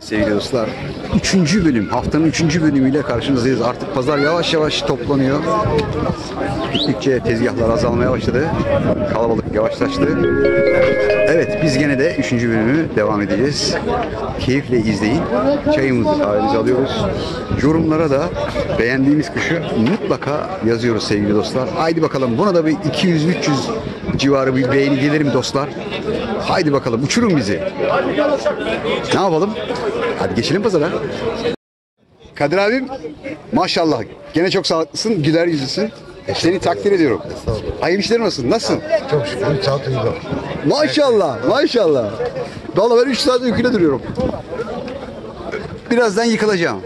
Sevgili dostlar, 3. bölüm, haftanın 3. bölümüyle karşınızdayız. Artık pazar yavaş yavaş toplanıyor. Gittikçe tezgahlar azalmaya başladı. Kalabalık yavaşlaştı. Evet, biz gene de 3. bölümü devam edeceğiz. Keyifle izleyin. Çayımızı, kahvemizi alıyoruz. Yorumlara da beğendiğimiz kuşu mutlaka yazıyoruz sevgili dostlar. Haydi bakalım buna da bir 200-300 civarı bir beğeni gelir mi dostlar? Haydi bakalım uçurun bizi. Ne yapalım? Hadi geçelim pazara. Kadir abim maşallah gene çok sağlıklısın, güler yüzlüsün. Seni takdir ediyorum. Hayırlı işlerin olsun. Nasılsın? Çok şükür saat uyudu. Maşallah, maşallah. Vallahi ben 3 saat uykuda duruyorum. Birazdan yıkılacağım.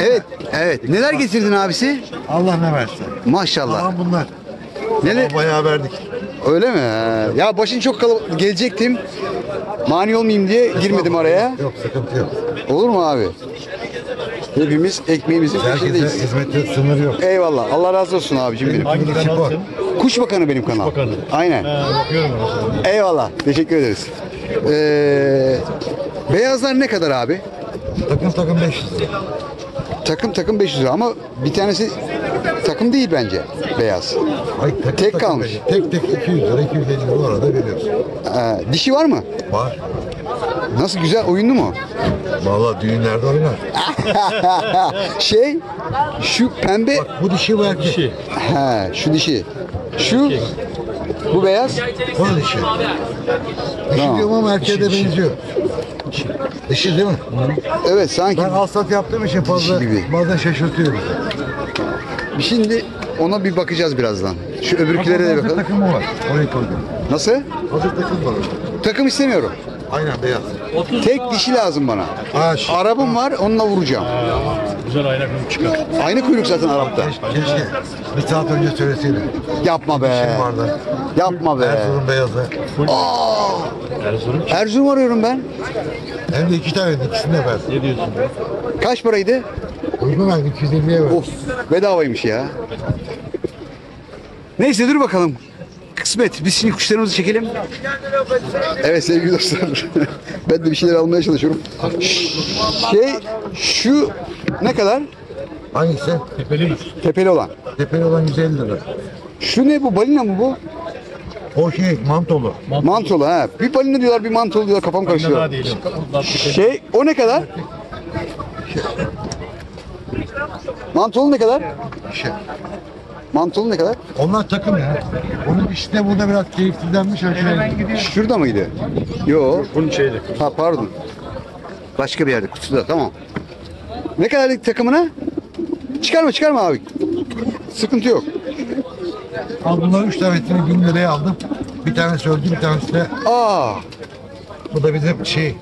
Evet, evet. Neler getirdin abisi? Allah ne versin. Maşallah. Tamam bunlar. Neler? Bayağı verdik. Öyle mi? Ya başın çok kalabalık. Gelecektim. Mani olmayayım diye girmedim araya. Yok sıkıntı yok. Olur mu abi? Hepimiz ekmeğimizin Herkese peşindeyiz. hizmette sınır yok. Eyvallah. Allah razı olsun abicim benim. Hangi spor? Kuş Bakanı benim kanal. Bakanı. Aynen. Bakıyorum arasında. Eyvallah. Teşekkür ederiz. Ee, beyazlar ne kadar abi? Takım takım 500 lira. Takım takım 500 lira ama bir tanesi takım değil bence beyaz. Hayır, Tek takım kalmış. 500. Tek tek 200 lira 250 lira bu arada veriyoruz. Ee, dişi var mı? Var. Nasıl güzel oyunlu mu? Vallahi düğünlerde oynar. şey şu pembe Bak bu dişi bu erkek. Dişi. ha şu dişi. Şu bu beyaz. Da dişi. Dişi Tamam. diyorum ama erkeğe de benziyor. Dişi değil mi? Evet sanki Ben alsat yaptığım için fazla Dişi gibi. bazen şaşırtıyor bizi. Şimdi ona bir bakacağız birazdan. Şu öbürkülere de bakalım. takımı var. Orayı koydum. Nasıl? Hazır takım var. Takım istemiyorum. Aynen beyaz. Tek dişi lazım bana. Ha, şu- Arabım var onunla vuracağım. Güzel ayna kuyruk çıkar. Aynı kuyruk zaten Arap'ta. Keşke bir saat önce söyleseydi. Yapma be. Şey vardı. Yapma be. Erzurum beyazı. Erzurum. Erzurum arıyorum ben. Hem de iki tane ikisini de ver. Ne diyorsun? Kaç paraydı? Uygun ver 220'ye ver. Of bedavaymış ya. Neyse dur bakalım. Kısmet. Biz şimdi kuşlarımızı çekelim. Evet sevgili dostlar. ben de bir şeyler almaya çalışıyorum. Şey şu ne kadar? Hangisi? Tepeli mi? Tepeli olan. Tepeli olan 150 lira. Şu ne bu? Balina mı bu? O şey mantolu. Mantolu ha. Bir balina diyorlar bir mantolu diyorlar kafam karışıyor. Şey o ne kadar? Mantolu ne kadar? Şey. Mantolu ne kadar? Onlar takım ya. Onun işte burada biraz keyifsizlenmiş. Şurada mıydı? Yo. Bunun şeydi. Ha pardon. Başka bir yerde kutuda tamam. Ne kadarlık takımına? Çıkarma çıkarma abi. Sıkıntı yok. Al bunları 3 tanesini 1000 liraya aldım. Bir tanesi öldü bir tanesi de Aa. bu da bizim şey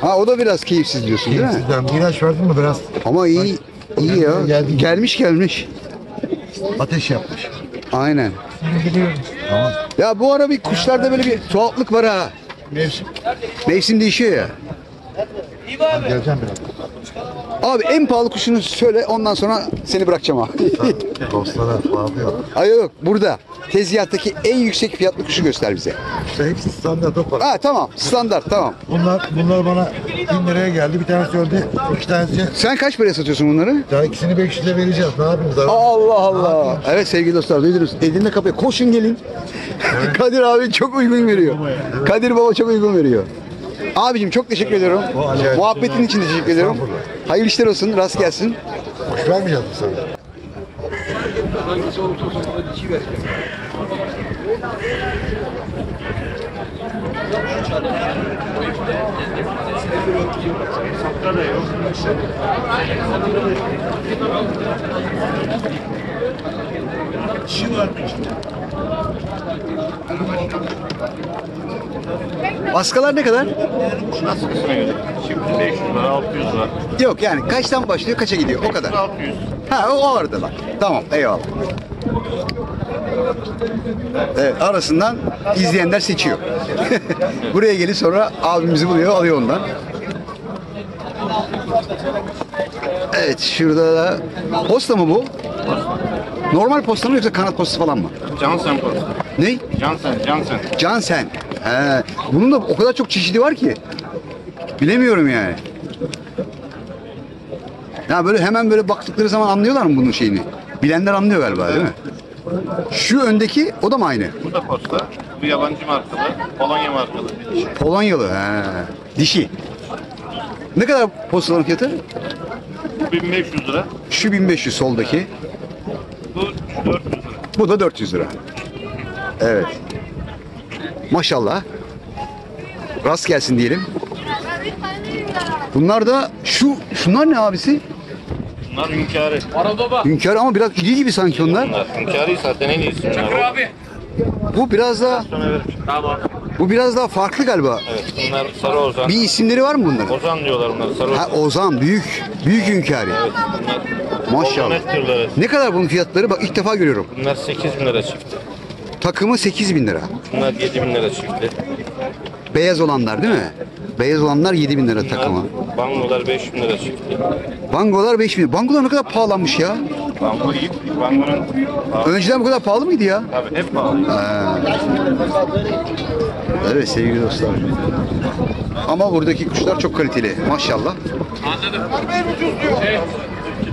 Ha o da biraz keyifsiz diyorsun değil mi? keyifsizden. İlaç verdim mi biraz Ama iyi iyi ya. Geldi. Gelmiş gelmiş. ateş yapmış. Aynen. Tamam. Ya bu ara bir kuşlarda böyle bir tuhaflık var ha. Mevsim. Mevsim değişiyor ya. Geleceğim biraz. Abi en pahalı kuşunu söyle ondan sonra seni bırakacağım abi. Dostlara pahalı yok. Hayır yok burada. Tezgahtaki en yüksek fiyatlı kuşu göster bize. İşte hepsi standart o para. Ha tamam standart tamam. Bunlar, bunlar bana 1000 liraya geldi. Bir tanesi öldü. iki tanesi Sen kaç paraya satıyorsun bunları? daha ikisini 500'e vereceğiz. Ne yapayım? Zarar. Allah Allah. Evet sevgili dostlar duydunuz. Edirne kapıya koşun gelin. Kadir abi çok uygun veriyor. Kadir baba çok uygun veriyor. Abicim çok teşekkür ediyorum. rica Muhabbetin için teşekkür ediyorum. Hayırlı işler olsun, rast gelsin. Kuş vermeyeceğiz mi sana? Baskalar ne kadar? Nasıl kısmına göre? Şimdi 500 lira, 600 lira. Yok yani kaçtan başlıyor, kaça gidiyor? O kadar. 600. Ha o, o arada bak. Tamam eyvallah. Evet arasından izleyenler seçiyor. Buraya gelip sonra abimizi buluyor alıyor ondan. Evet şurada da posta mı bu? Normal posta mı yoksa kanat postası falan mı? Johnson postu. Ne? Johnson, Johnson. Cansen. He. Bunun da o kadar çok çeşidi var ki. Bilemiyorum yani. Ya böyle hemen böyle baktıkları zaman anlıyorlar mı bunun şeyini? Bilenler anlıyor galiba değil mi? Şu öndeki o da mı aynı? Bu da posta. Bu yabancı markalı. Polonya markalı. bir dişi. Polonyalı. He. Dişi. Ne kadar postaların fiyatı? Bu 1500 lira. Şu 1500 soldaki. Bu 400 lira. Bu da 400 lira. Evet. Maşallah. Rast gelsin diyelim. Bunlar da şu şunlar ne abisi? Bunlar hünkârı. Hünkâr ama biraz iri gibi sanki onlar. Bunlar hünkârı zaten en iyisi. Bunlar. Bu biraz daha veririm. bu biraz daha farklı galiba. Evet bunlar sarı ozan. Bir isimleri var mı bunların? Ozan diyorlar bunlar sarı Ha ozan. Ozan büyük. Büyük hünkârı. Evet bunlar. Maşallah. Ne kadar bunun fiyatları? Bak ilk defa görüyorum. Bunlar 8000 lira çifti. Takımı 8000 bin lira. Bunlar 7000 lira çifti. Beyaz olanlar değil mi? Beyaz olanlar 7000 bin lira takımı. Bangolar 5000 lira çifti. Bangolar 5000 bin. Bangolar ne kadar pahalanmış ya. Bango iyi. Bangonun Önceden bu kadar pahalı mıydı ya? Tabii hep pahalı. Evet sevgili dostlar. Ama buradaki kuşlar çok kaliteli. Maşallah.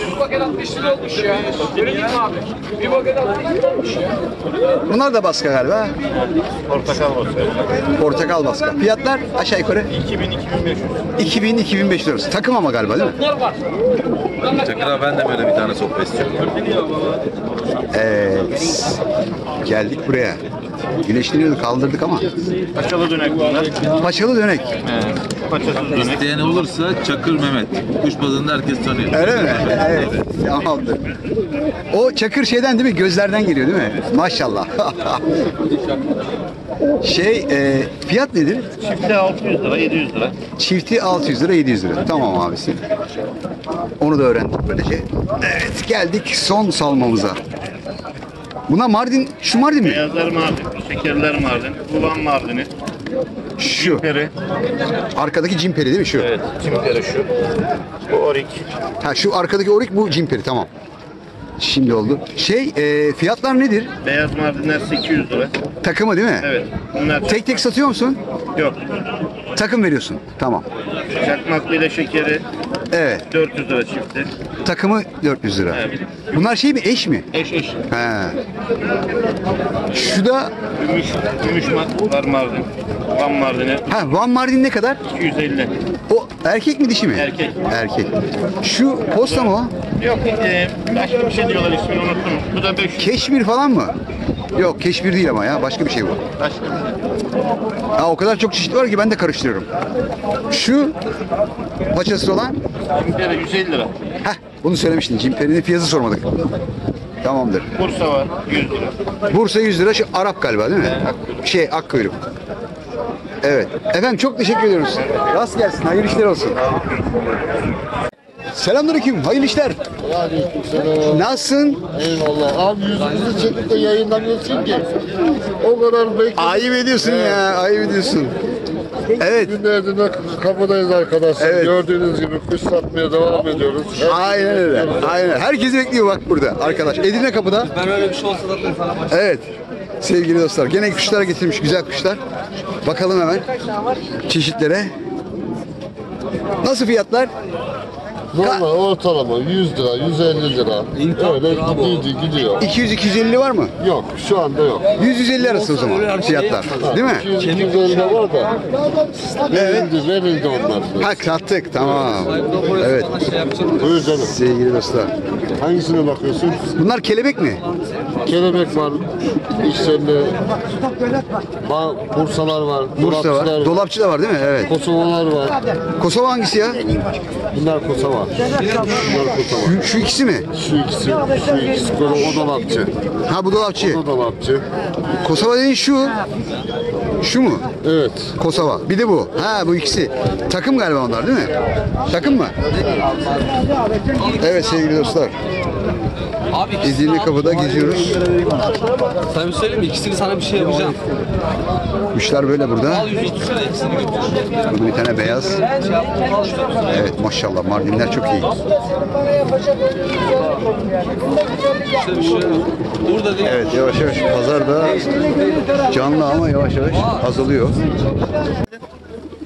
Bir paket 60 lira olmuş ya. Öyle değil mi abi? Bir paket 60 lira olmuş ya. Bunlar da baska galiba. Portakal basıyor. Portakal baska. Fiyatlar aşağı yukarı 2000-2500. 2000-2500 lirası. Takım ama galiba değil mi? Bunlar var. Tekrar ben de böyle bir tane sohbet istiyorum. Evet. Geldik buraya. Güneşleniyordu kaldırdık ama. Paçalı dönek bunlar. Paçalı dönek. Evet. Paçasız dönek. İsteyen olursa Çakır Mehmet. Kuş pazarında herkes tanıyor. Öyle mi? Evet. Tamamdır. O çakır şeyden değil mi? Gözlerden geliyor değil mi? Maşallah. şey, e, fiyat nedir? Çifti 600 lira, 700 lira. Çifti 600 lira 700 lira. Tamam abisi. Onu da öğrendik böylece. Evet geldik son salmamıza. Buna Mardin, şu Mardin mi? Beyazlar Mardin, şekerler Mardin, Ulan Mardin'i, Şu. peri. Arkadaki cimperi değil mi şu? Evet, çimperi şu. Bu orik. Ha şu arkadaki orik bu cimperi tamam. Şimdi oldu. Şey e, fiyatlar nedir? Beyaz Mardinler 800 lira. Takımı değil mi? Evet, bunlar Tek tek satıyor musun? yok. Takım veriyorsun. Tamam. Çakmaklı ile şekeri Evet. 400 lira çifti. Takımı 400 lira. Evet. Bunlar şey mi? Eş mi? Eş eş. He. Şu da Gümüş, gümüş ma- var Mardin. Van Mardin'i ha Van Mardin ne kadar? 250. O erkek mi dişi mi? Erkek. Erkek. Şu posta mı o? Yok, e, başka bir şey diyorlar ismini unuttum. Bu da 500. Keşmir falan mı? Yok keşmir değil ama ya başka bir şey bu. Başka bir şey. Ha o kadar çok çeşit var ki ben de karıştırıyorum. Şu paçası olan Çimperi 150 lira. Heh, bunu söylemiştin. Cimperinin fiyatı sormadık. Tamamdır. Bursa var 100 lira. Bursa 100 lira. Şu Arap galiba değil mi? Şey, akkuyruk. Evet. Efendim çok teşekkür ediyoruz. Rast gelsin. Hayırlı işler olsun. Selamünaleyküm. Hayırlı işler. Aleykümselam. Nasılsın? Eyvallah. Abi yüzümüzü çekip de yayınlamıyorsun ki. O kadar bekledik. Ayıp ediyorsun ya. Ayıp ediyorsun. Evet. Günlerdir de kapıdayız arkadaşlar. Evet. Gördüğünüz gibi kuş satmaya devam ediyoruz. Her- Aynen öyle. Aynen. Herkes bekliyor bak burada arkadaş. Edirne kapıda. Ben öyle bir şey olsa da Evet. Sevgili dostlar. Gene kuşlar getirmiş. Güzel kuşlar. Bakalım hemen çeşitlere. Nasıl fiyatlar? Normal ortalama 100 lira, 150 lira. Öyle gidiyor, gidiyor. 200-250 var mı? Yok, şu anda yok. 100-150 arası o zaman fiyatlar. Değil mi? 200, 250 var da. Verildi, verildi onlar. Ha sattık tamam. Evet Buyur canım. sevgili dostlar. Hangisine bakıyorsun? Bunlar kelebek mi? Kelebek var, işlerinde Bursalar var, Bursa dolapçılar var. Dolapçı da var değil mi? Evet. Kosovalar var. Kosova hangisi ya? Bunlar Kosova. Bunlar Kosova. Şu, şu ikisi mi? Şu ikisi, şu ikisi o dolapçı. Ha bu dolapçı. O dolapçı. Kosova dediğin şu. Şu mu? Evet. Kosova. Bir de bu. Ha bu ikisi. Takım galiba onlar değil mi? Takım mı? Evet sevgili dostlar. Abi Edirne kapıda geziyoruz. Sana bir söyleyeyim mi? İkisini sana bir şey yapacağım. Kuşlar böyle burada. Al 130 lira ikisini götür. Burada bir tane beyaz. Evet maşallah Mardinler çok iyi. İşte bir şey yok. Burada değil. Evet yavaş yavaş pazar da canlı ama yavaş yavaş azalıyor.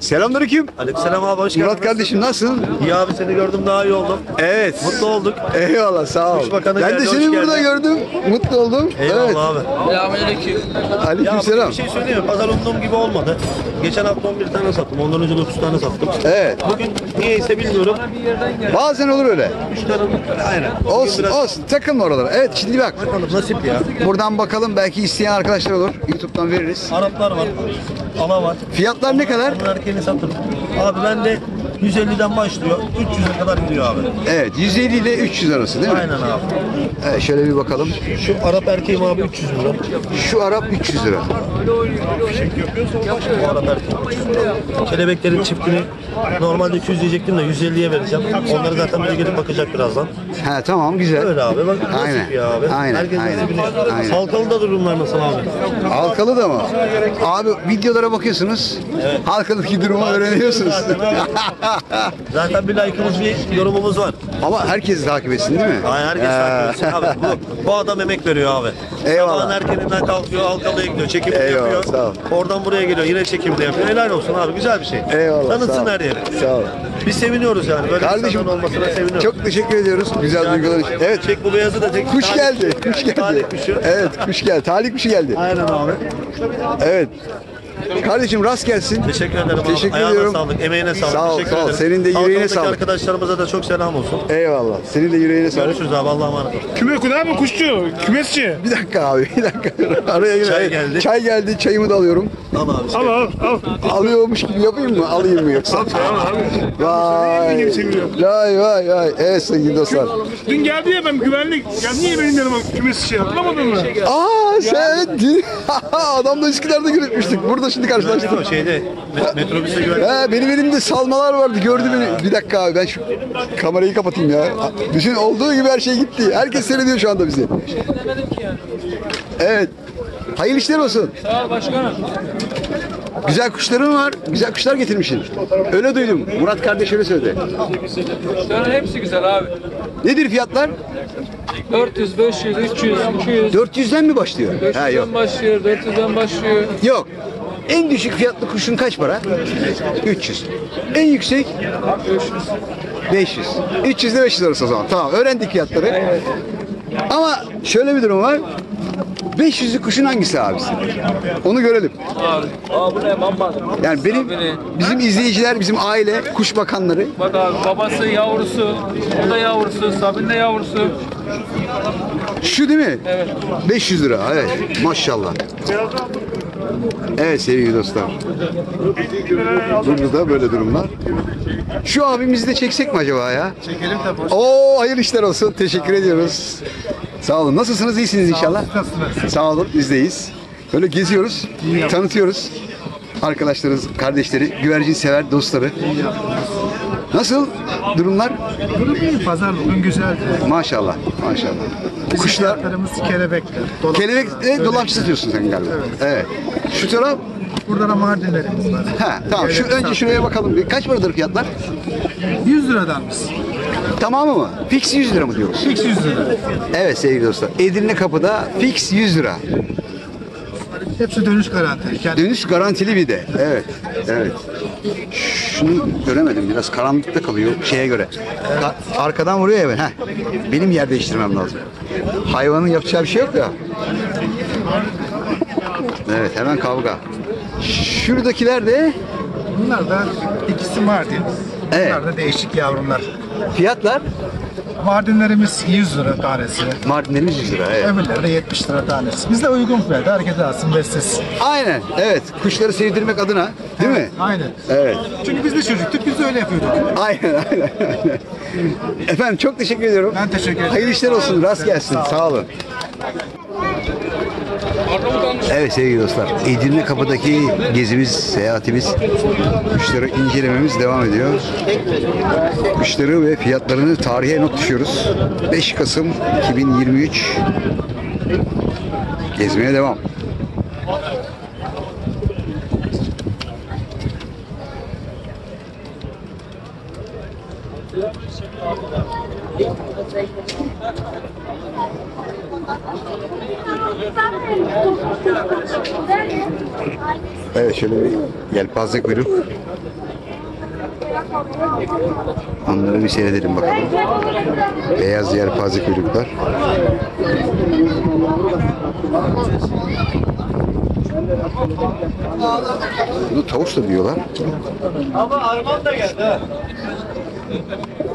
Selamünaleyküm. Aleykümselam abi hoş geldin. Murat kardeşim nasılsın? İyi abi seni gördüm daha iyi oldum. Evet. Mutlu olduk. Eyvallah sağ ol. Bakanı ben de geldi, seni hoş burada geldin. gördüm. Mutlu oldum. Eyvallah evet. abi. Selamünaleyküm. Ya Aleykümselam. bir şey söyleyeyim mi? Pazar umduğum gibi olmadı. Geçen hafta 11 tane sattım. Ondan önce 9 tane sattım. Evet. Bugün niyeyse bilmiyorum. Bazen olur öyle. 3 tane aynen. Bugün Olsun biraz olsun. Takılma oralara. Evet şimdi bak. Bakalım nasip ya. Buradan bakalım belki isteyen arkadaşlar olur. YouTube'dan veririz. Araplar var. Ana var. Fiyatlar ne kadar? Bunun erkeğini satırım. Abi ben de 150'den başlıyor. 300'e kadar gidiyor abi. Evet 150 ile 300 arası değil mi? Aynen abi. Evet, şöyle bir bakalım. Şu Arap erkeğim abi 300 lira. Şu Arap 300 lira. Bu Arap erkeğim. Kelebeklerin çiftini normalde 200 diyecektim de 150'ye vereceğim. Onları zaten biri gelip bakacak birazdan. Ha tamam güzel. Öyle abi bak Aynen, nasip ya abi. aynen, Herkes aynen, nasibini. aynen. Halkalı'da durumlar nasıl abi? Halkalı da mı? Abi videolara bakıyorsunuz. Halkalı'daki durumu öğreniyorsunuz. Zaten bir like'ımız bir yorumumuz var. Ama herkes takip etsin değil mi? Ay herkes takip etsin abi. Bu, bu adam emek veriyor abi. Eyvallah. Sabahın erkeninden kalkıyor, Halkalı'ya gidiyor, çekim yapıyor. sağ ol. Oradan buraya geliyor, yine çekimde yapıyor. Helal olsun abi, güzel bir şey. Eyvallah. Tanıtsın her yeri. Sağ ol. Biz seviniyoruz yani. Böyle Kardeşim olmasına seviniyoruz. çok teşekkür ediyoruz. Güzel Yani, duygular için. Evet. Çek bu beyazı da çek. Kuş geldi. Kuş geldi. Talih kuşu. Evet kuş geldi. Talih kuşu geldi. Aynen abi. Evet. Kardeşim rast gelsin. Teşekkür ederim abi. Teşekkür Ayağına ediyorum. sağlık, emeğine sağlık. Sağ ol, Teşekkür sağ ol. ederim. Senin de yüreğine Halkalı'daki sağlık. arkadaşlarımıza da çok selam olsun. Eyvallah. Senin de yüreğine sağlık. Görüşürüz abi. Allah'a emanet ol. Küme kudağı mı kuşçu? Kümesçi. Bir dakika abi. Bir dakika. Araya gir. Çay geldi. Çay geldi. Çayımı da alıyorum. Al abi. Al al al. Alıyormuş gibi yapayım mı? Alayım mı yoksa? Tamam abi. Vay. Vay vay vay. Evet sevgili dostlar. Dün geldi ya ben güvenlik. Ya niye benim yanıma kümesi şey hatırlamadın mı? Aa sen dün adamla Üsküdar'da görüşmüştük. Burada şimdi karşılaştık. Şeyde met- metrobüste güvenlik. He, benim elimde salmalar vardı. Gördü beni. Bir dakika abi ben şu kamerayı kapatayım ya. Bütün olduğu gibi her şey gitti. Herkes seyrediyor şu anda bizi. Evet. Hayırlı işler olsun. Sağ ol başkanım. Güzel kuşların var. Güzel kuşlar getirmişsin. Öyle duydum. Murat kardeş öyle söyledi. Kuşların hepsi güzel abi. Nedir fiyatlar? 400, 500, 300, 200. 400'den mi başlıyor? Ha yok. 500'den başlıyor, 400'den başlıyor. Yok. En düşük fiyatlı kuşun kaç para? 300. En yüksek? 500. 300 ile 500 arası o zaman. Tamam öğrendik fiyatları. Ama şöyle bir durum var. 500'lük kuşun hangisi abisi? Onu görelim. Abi. Ne bamba? Yani benim, bizim izleyiciler, bizim aile, kuş bakanları. Bak abi babası yavrusu, bu da yavrusu, Sabin de yavrusu. Şu değil mi? Evet. 500 lira. Evet. Maşallah. Evet sevgili dostlar. Burada da böyle durumlar. Şu abimizi de çeksek mi acaba ya? Çekelim tabii. Oo hayırlı işler olsun. Teşekkür ediyoruz. Sağ olun. Nasılsınız? İyisiniz inşallah. Sağ olun. Biz de iyiyiz. Böyle geziyoruz. Tanıtıyoruz. Arkadaşlarız, kardeşleri, güvercin sever dostları. Nasıl durumlar? Durum iyi. Pazar bugün güzeldi. Maşallah. Maşallah. Kuşlar Fiyatlarımız kelebekler. Dolap- Kelebek e, dolapçı satıyorsun sen galiba. Evet. Şu taraf Burada da mardinlerimiz var. ha tamam şu önce şuraya bakalım. bir. Kaç paradır fiyatlar? 100 liradan biz. Tamamı mı? Fix 100 lira mı diyoruz? Fix 100 lira. Evet sevgili dostlar. Edirne kapıda fix 100 lira. Hepsi dönüş garantili. Kendi Dönüş garantili bir de. Evet. Evet. Şunu göremedim. Biraz karanlıkta kalıyor şeye göre. Ka- arkadan vuruyor ya ben. Heh. Benim yer değiştirmem lazım. Hayvanın yapacağı bir şey yok ya. Evet hemen kavga. Şuradakiler de Bunlar da ikisi Mardin. Evet. Bunlar da değişik yavrumlar. Fiyatlar Mardinlerimiz 100 lira tanesi. Mardinlerimiz 100 lira. Evet. Öbürleri de 70 lira tanesi. Biz de uygun fiyata hareket alsın beslesin. Aynen. Evet. Kuşları sevdirmek adına. Değil mi? Aynen. Evet. Çünkü biz de çocuktuk, biz de öyle yapıyorduk. Aynen aynen. Efendim çok teşekkür ediyorum. Ben teşekkür ederim. Hayırlı işler olsun. Rast gelsin. Sağ olun. Evet sevgili dostlar, Edirne Kapı'daki gezimiz, seyahatimiz, kuşları incelememiz devam ediyor. Kuşları ve fiyatlarını tarihe not düşüyoruz. 5 Kasım 2023 gezmeye devam. Evet şöyle bir yelpaze kuyruk. Onları bir seyredelim bakalım. Beyaz yelpaze kuyruklar. Bunu tavus da diyorlar. Ama Arman da geldi ha.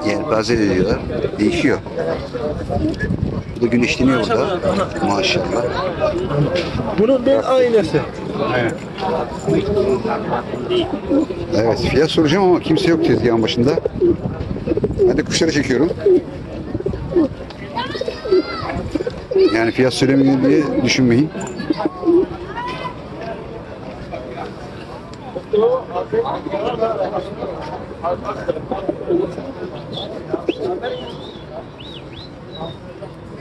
Yelpaze de diyorlar. Değişiyor. Bu da güneşleniyor burada. Maşallah. Bunun bir aynısı. Evet fiyat soracağım ama kimse yok tezgahın başında. Ben de kuşları çekiyorum. Yani fiyat söylemiyor diye düşünmeyin.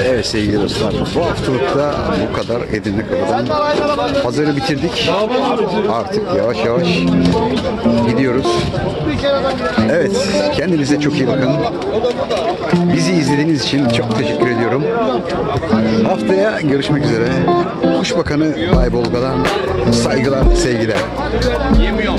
Evet sevgili dostlar bu haftalıkta bu kadar Edirne Kapı'dan pazarı bitirdik. Artık yavaş yavaş gidiyoruz. Evet kendinize çok iyi bakın. Bizi izlediğiniz için çok teşekkür ediyorum. Haftaya görüşmek üzere. Kuş Bakanı Bay Bolga'dan saygılar, sevgiler. Yemiyor mu?